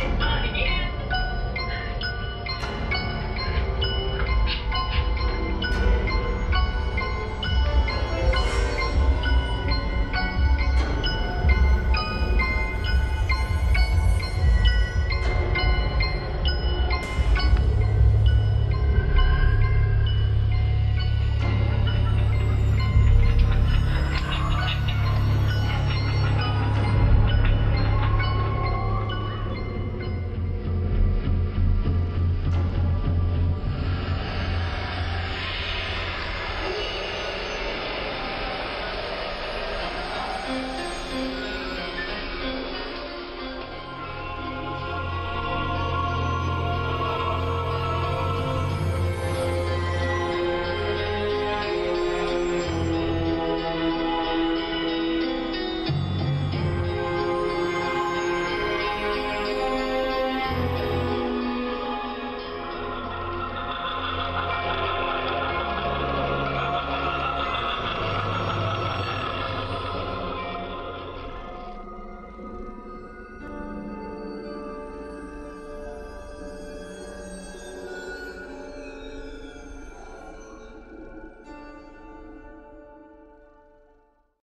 my money.